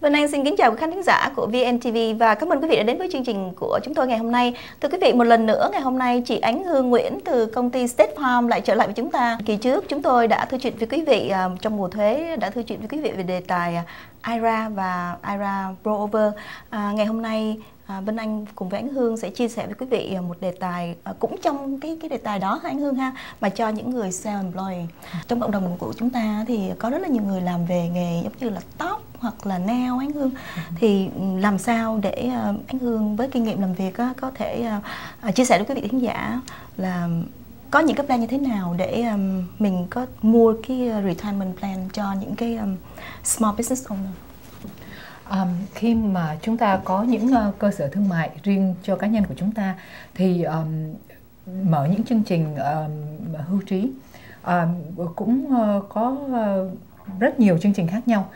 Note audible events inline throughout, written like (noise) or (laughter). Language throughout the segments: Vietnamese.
Vân Anh xin kính chào quý khán thính giả của VNTV và cảm ơn quý vị đã đến với chương trình của chúng tôi ngày hôm nay. Thưa quý vị, một lần nữa ngày hôm nay chị Ánh Hương Nguyễn từ công ty State Farm lại trở lại với chúng ta. Kỳ trước chúng tôi đã thư chuyện với quý vị à, trong mùa thuế đã thư chuyện với quý vị về đề tài à, IRA và IRA rollover. À, ngày hôm nay À, Vân Anh cùng với Ánh Hương sẽ chia sẻ với quý vị à, một đề tài à, cũng trong cái cái đề tài đó Ánh Hương ha mà cho những người self-employed trong cộng đồng của chúng ta thì có rất là nhiều người làm về nghề giống như là tóc hoặc là nail Ánh Hương. Thì làm sao để ờ, Ánh Hương với kinh nghiệm làm việc có thể ờ, ờ, chia sẻ với quý vị khán giả là có những cái plan như thế nào để um, mình có mua cái retirement plan cho những cái um, small business owner? Um, khi mà chúng ta có những uh, cơ sở thương mại riêng cho cá nhân của chúng ta thì um, mở những chương trình um, hưu trí. Um, cũng uh, có uh, rất nhiều chương trình khác nhau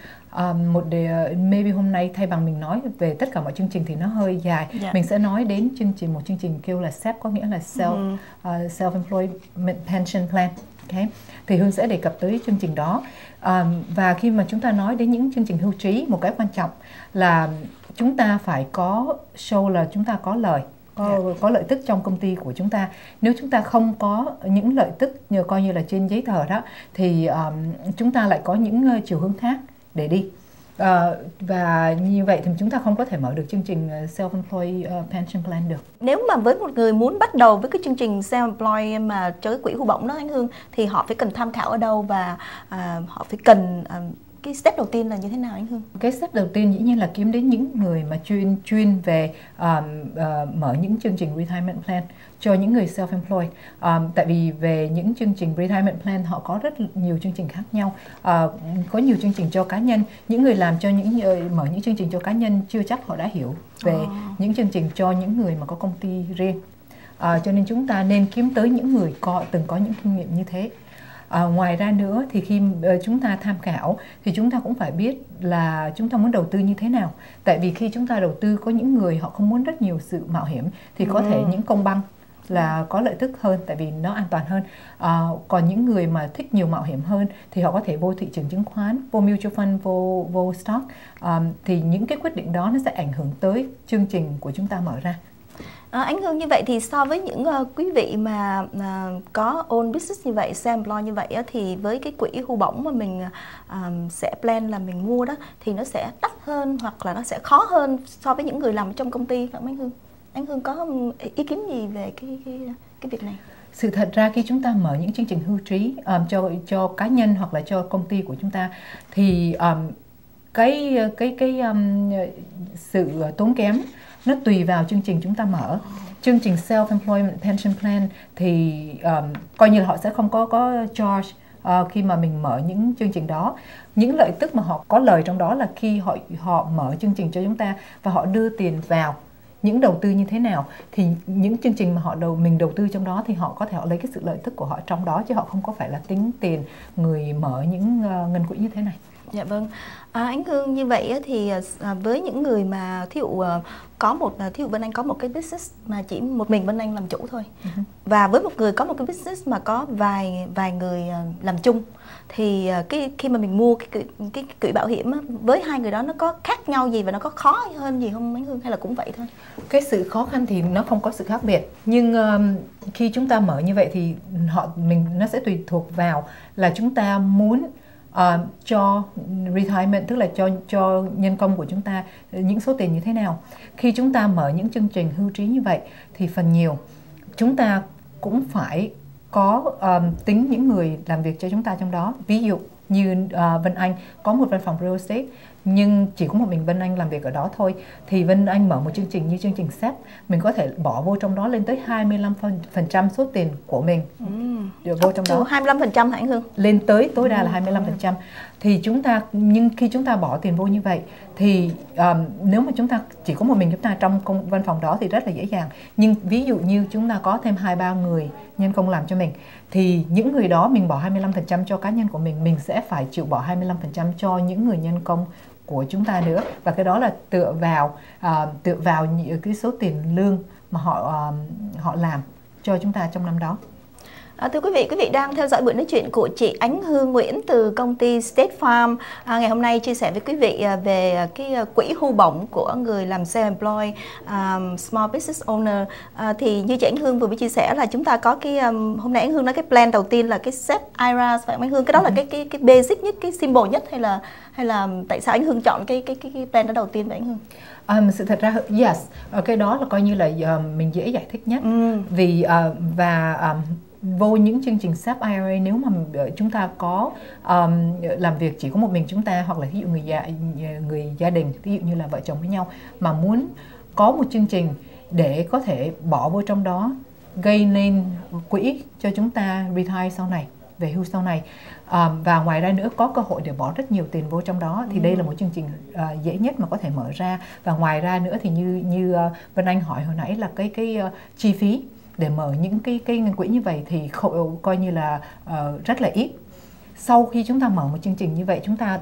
một đề, uh, maybe hôm nay thay bằng mình nói về tất cả mọi chương trình thì nó hơi dài yeah. Dạ. mình sẽ nói đến chương trình một chương trình kêu là SEP có nghĩa là self uh, self employment pension plan okay. thì hương sẽ đề cập tới chương trình đó um, và khi mà chúng ta nói đến những chương trình hưu trí một cái quan trọng là chúng ta phải có show là chúng ta có lời có, yeah. Dạ. có lợi tức trong công ty của chúng ta nếu chúng ta không có những lợi tức như coi như là trên giấy tờ đó thì um, chúng ta lại có những uh, chiều hướng khác để đi. Uh, và như vậy thì chúng ta không có thể mở được chương trình ờ, self-employed ờ, pension plan được. Nếu mà với một người muốn bắt đầu với cái chương trình self-employed mà cho cái quỹ hưu bổng đó anh Hương thì họ phải cần tham khảo ở đâu và uh, họ phải cần uh, cái step đầu tiên là như thế nào anh Hương? Cái step đầu tiên dĩ nhiên là kiếm đến những người mà chuyên chuyên về um, uh, mở những chương trình retirement plan cho những người self-employed. Um, tại vì về những chương trình retirement plan họ có rất nhiều chương trình khác nhau. Uh, có nhiều chương trình cho cá nhân. Những người làm cho những uh, mở những chương trình cho cá nhân chưa chắc họ đã hiểu về oh. những chương trình cho những người mà có công ty riêng. Uh, cho nên chúng ta nên kiếm tới những người có từng có những kinh nghiệm như thế à, ngoài ra nữa thì khi uh, chúng ta tham khảo thì chúng ta cũng phải biết là chúng ta muốn đầu tư như thế nào. Tại vì khi chúng ta đầu tư có những người họ không muốn rất nhiều sự mạo hiểm thì có ừ. thể những công băng là có lợi tức hơn tại vì nó an toàn hơn. À, còn những người mà thích nhiều mạo hiểm hơn thì họ có thể vô thị trường chứng khoán vô mutual fund vô vô stock. À, thì những cái quyết định đó nó sẽ ảnh hưởng tới chương trình của chúng ta mở ra À, anh Hương như vậy thì so với những uh, quý vị mà uh, có own business như vậy, self-employed như vậy uh, thì với cái quỹ hưu bổng mà mình uh, sẽ plan là mình mua đó thì nó sẽ đắt hơn hoặc là nó sẽ khó hơn so với những người làm trong công ty không anh Hương? Anh Hương có ý kiến gì về cái cái, cái việc này? sự thật ra khi chúng ta mở những chương trình hưu trí um, cho cho cá nhân hoặc là cho công ty của chúng ta thì um, cái cái cái um, sự tốn kém nó tùy vào chương trình chúng ta mở. Chương trình self employment pension plan thì um, coi như là họ sẽ không có có charge uh, khi mà mình mở những chương trình đó. Những lợi tức mà họ có lời trong đó là khi họ họ mở chương trình cho chúng ta và họ đưa tiền vào những đầu tư như thế nào thì những chương trình mà họ đầu mình đầu tư trong đó thì họ có thể họ lấy cái sự lợi tức của họ trong đó chứ họ không có phải là tính tiền người mở những uh, ngân quỹ như thế này. Dạ vâng. À, anh Hương như vậy thì à, với những người mà thí dụ à, có một à, thí dụ bên anh có một cái business mà chỉ một mình bên anh làm chủ thôi. Uh-huh. Và với một người có một cái business mà có vài vài người làm chung thì cái khi mà mình mua cái cái, cái quỹ bảo hiểm với hai người đó nó có khác nhau gì và nó có khó hơn gì không anh Hương hay là cũng vậy thôi? Cái sự khó khăn thì nó không có sự khác biệt. Nhưng um, khi chúng ta mở như vậy thì họ mình nó sẽ tùy thuộc vào là chúng ta muốn uh, cho retirement tức là cho cho nhân công của chúng ta ờ, những số tiền như thế nào. Khi chúng ta mở những chương trình hưu trí như vậy thì phần nhiều chúng ta cũng phải có um, tính những người làm việc cho chúng ta trong đó. Ví dụ như uh, Vân Anh có một văn phòng real estate nhưng chỉ có một mình Vân Anh làm việc ở đó thôi. Thì Vân Anh mở một chương trình như chương trình SEP mình có thể bỏ vô trong đó lên tới 25% số tiền của mình. Ừ. được vô trong đó. 25% hả anh Hương? Lên tới tối đa là 25% thì chúng ta nhưng khi chúng ta bỏ tiền vô như vậy thì um, nếu mà chúng ta chỉ có một mình chúng ta trong công văn phòng đó thì rất là dễ dàng. Nhưng ví dụ như chúng ta có thêm hai ba người nhân công làm cho mình thì những người đó mình bỏ 25% cho cá nhân của mình mình sẽ phải chịu bỏ 25% cho những người nhân công của chúng ta nữa và cái đó là tựa vào uh, tựa vào những cái số tiền lương mà họ uh, họ làm cho chúng ta trong năm đó À, thưa quý vị, quý vị đang theo dõi buổi nói chuyện của chị Ánh Hương Nguyễn từ công ty State Farm. À, ngày hôm nay chia sẻ với quý vị à, về cái à, quỹ hưu bổng của người làm self-employed um, small business owner. À, thì như chị Ánh Hương vừa mới chia sẻ là chúng ta có cái um, hôm nay Ánh Hương nói cái plan đầu tiên là cái set IRA phải không Ánh Hương? Cái đó là ừ. cái cái cái basic nhất, cái symbol nhất hay là hay là tại sao Ánh Hương chọn cái cái cái, cái plan đó đầu tiên vậy Ánh Hương? Um, sự thật ra yes, cái đó là coi như là uh, mình dễ giải thích nhất ừ. vì uh, và um, vô những chương trình SAP IRA nếu mà ờ, chúng ta có um, làm việc chỉ có một mình chúng ta hoặc là ví dụ người gia người gia đình ví dụ như là vợ chồng với nhau mà muốn có một chương trình để có thể bỏ vô trong đó gây nên quỹ cho chúng ta retire sau này về hưu sau này um, và ngoài ra nữa có cơ hội để bỏ rất nhiều tiền vô trong đó thì ừ. đây là một chương trình uh, dễ nhất mà có thể mở ra và ngoài ra nữa thì như như uh, Vân Anh hỏi hồi nãy là cái cái uh, chi phí để mở những cái cái quỹ như vậy thì khổ, coi như là uh, rất là ít sau khi chúng ta mở một chương trình như vậy chúng ta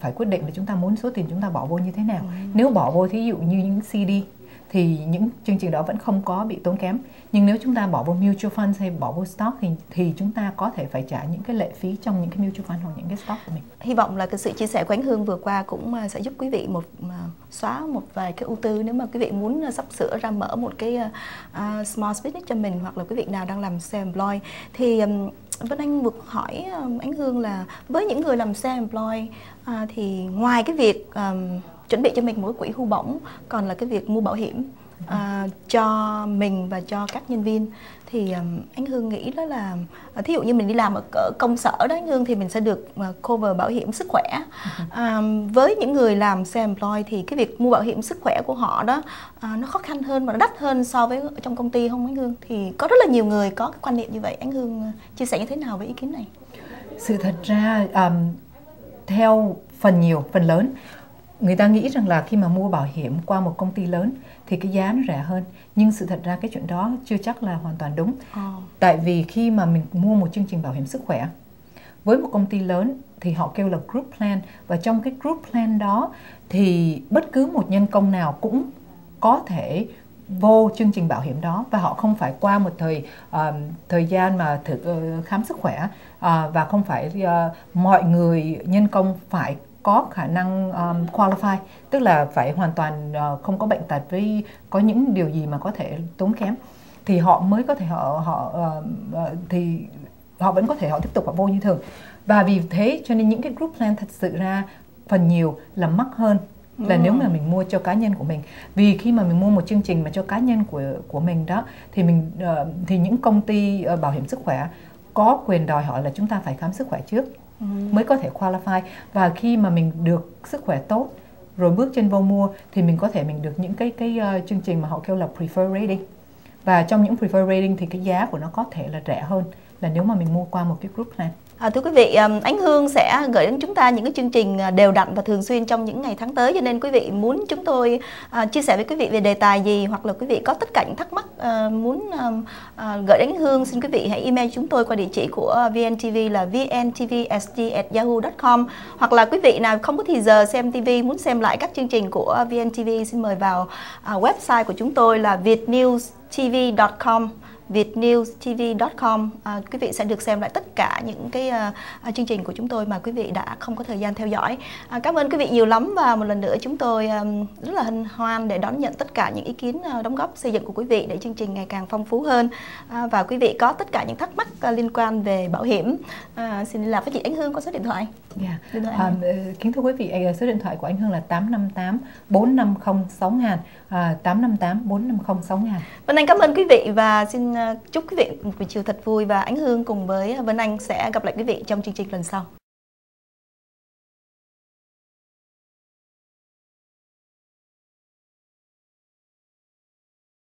phải quyết định là chúng ta muốn số tiền chúng ta bỏ vô như thế nào ừ. nếu bỏ vô thí dụ như những CD thì những chương trình đó vẫn không có bị tốn kém. Nhưng nếu chúng ta bỏ vô mutual fund hay bỏ vô stock thì thì chúng ta có thể phải trả những cái lệ phí trong những cái mutual fund hoặc những cái stock của mình. Hy vọng là cái sự chia sẻ của anh Hương vừa qua cũng à, sẽ giúp quý vị một à, xóa một vài cái ưu tư. Nếu mà quý vị muốn à, sắp sửa ra mở một cái uh, small business cho mình hoặc là quý vị nào đang làm self employ thì um, Vân Anh vừa hỏi um, anh Hương là với những người làm self employ uh, thì ngoài cái việc um, chuẩn bị cho mình một quỹ hưu bổng còn là cái việc mua bảo hiểm uh, cho mình và cho các nhân viên. Thì um, anh Hương nghĩ đó là uh, thí dụ như mình đi làm ở công sở đó anh Hương thì mình sẽ được uh, cover bảo hiểm sức khỏe. Um, (laughs) với những người làm self-employed thì cái việc mua bảo hiểm sức khỏe của họ đó uh, nó khó khăn hơn và nó đắt hơn so với trong công ty không anh Hương? Thì có rất là nhiều người có cái quan niệm như vậy. Anh Hương chia sẻ như thế nào với ý kiến này? Sự thật ra um, theo phần nhiều phần lớn người ta nghĩ rằng là khi mà mua bảo hiểm qua một công ty lớn thì cái giá nó rẻ hơn. Nhưng sự thật ra cái chuyện đó chưa chắc là hoàn toàn đúng. Oh. tại vì khi mà mình mua một chương trình bảo hiểm sức khỏe với một công ty lớn thì họ kêu là group plan. Và trong cái group plan đó thì bất cứ một nhân công nào cũng có thể vô chương trình bảo hiểm đó. Và họ không phải qua một thời uh, thời gian mà thử uh, khám sức khỏe uh, và không phải uh, mọi người nhân công phải có khả năng um, qualify tức là phải hoàn toàn uh, không có bệnh tật với có những điều gì mà có thể tốn kém thì họ mới có thể họ họ uh, thì họ vẫn có thể họ tiếp tục họ vô như thường. Và vì thế cho nên những cái group plan thật sự ra phần nhiều là mắc hơn là ừ. nếu mà mình mua cho cá nhân của mình. Vì khi mà mình mua một chương trình mà cho cá nhân của của mình đó thì mình uh, thì những công ty uh, bảo hiểm sức khỏe có quyền đòi hỏi là chúng ta phải khám sức khỏe trước Ừ. mới có thể qualify. Và khi mà mình được sức khỏe tốt rồi bước trên vô mua thì mình có thể mình được những cái cái uh, chương trình mà họ kêu là prefer rating. Và trong những prefer rating thì cái giá của nó có thể là rẻ hơn là nếu mà mình mua qua một cái group plan À, thưa quý vị, um, Ánh Hương sẽ gửi đến chúng ta những cái chương trình à, đều đặn và thường xuyên trong những ngày tháng tới. Cho nên quý vị muốn chúng tôi uh, chia sẻ với quý vị về đề tài gì hoặc là quý vị có tất cả những thắc mắc uh, muốn uh, gửi đến Ánh Hương xin quý vị hãy email chúng tôi qua địa chỉ của VNTV là vntvsg@yahoo.com hoặc là quý vị nào không có thì giờ xem TV muốn xem lại các chương trình của VNTV xin mời vào uh, website của chúng tôi là vietnewstv.com vietnewstv.com à, quý vị sẽ được xem lại tất cả những cái à, à, chương trình của chúng tôi mà quý vị đã không có thời gian theo dõi. À, cảm ơn quý vị nhiều lắm và một lần nữa chúng tôi à, rất là hân hoan để đón nhận tất cả những ý kiến à, đóng góp xây dựng của quý vị để chương trình ngày càng phong phú hơn. À, và quý vị có tất cả những thắc mắc à, liên quan về bảo hiểm. À, xin liên lạc với chị Ánh Hương qua số điện thoại. Yeah. Dạ. Thoại à, kính thưa quý vị, số điện thoại của anh Hương là 858 450 6000 à, 858 450 6000 Vân Anh cảm ơn quý vị và xin chúc quý vị một buổi chiều thật vui và Ánh Hương cùng với Vân Anh sẽ gặp lại quý vị trong chương trình lần sau.